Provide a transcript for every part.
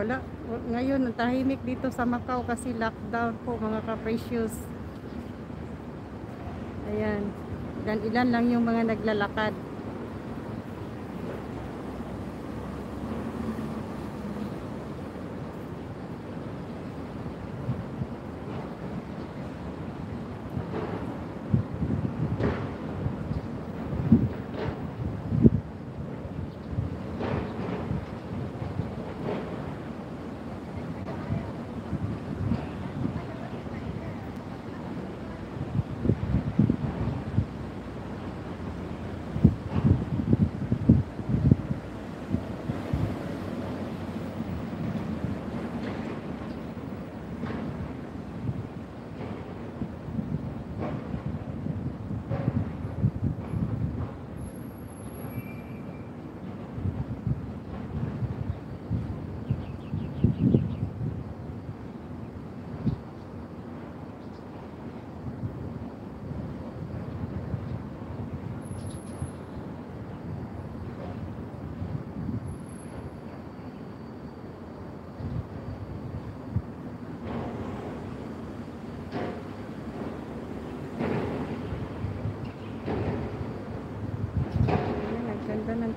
Wala. Ngayon, tahimik dito sa Macau kasi lockdown po mga ka-precious. Ayan. Ilan, ilan lang yung mga naglalakad.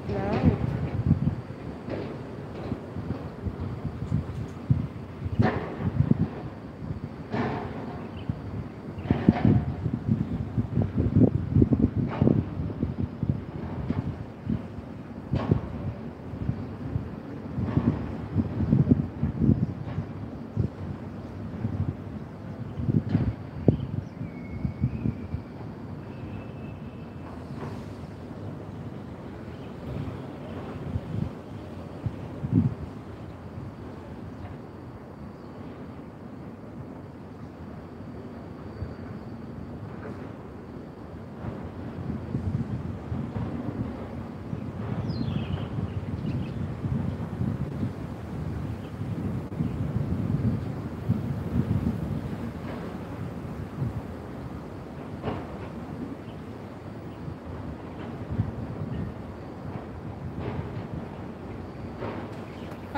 yeah.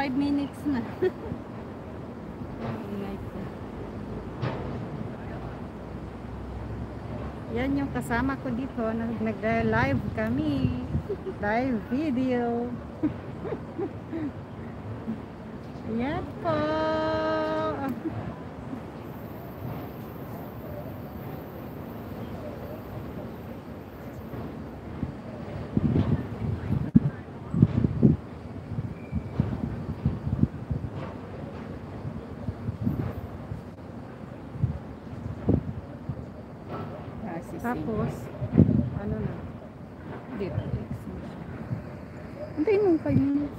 5 minutes na. Yan yung kasama ko dito nag nag-live kami. Live video. Yan po. Tapos, ano na? Dito. Antayin mo 5 minutes.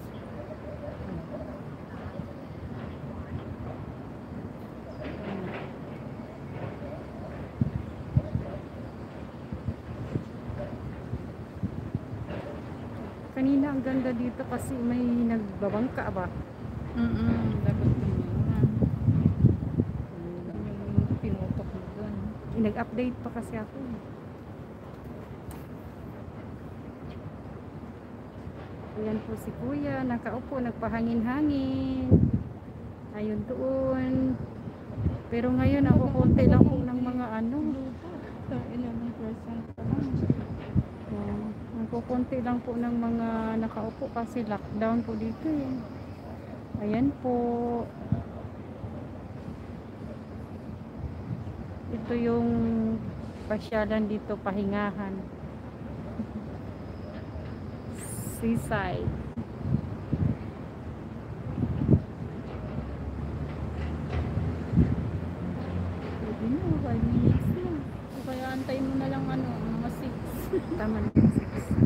Kanina ang ganda dito kasi may nagbabangka ba? Mm-mm. Dapat tumingnan. Yung pinutok mo dun. Nag-update pa kasi ako. Ayan po si kuya, nakaupo, nagpahangin-hangin. Ayun doon. Pero ngayon ako konti lang po ng mga ano. Oh, ako konti lang po ng mga nakaupo kasi lockdown po dito eh. Ayan po. Ito yung pasyalan dito, pahingahan. Seaside. Pwede na, 5 minutes na. Kaya antayin mo na lang ano, mga 6. Tama na. Ay,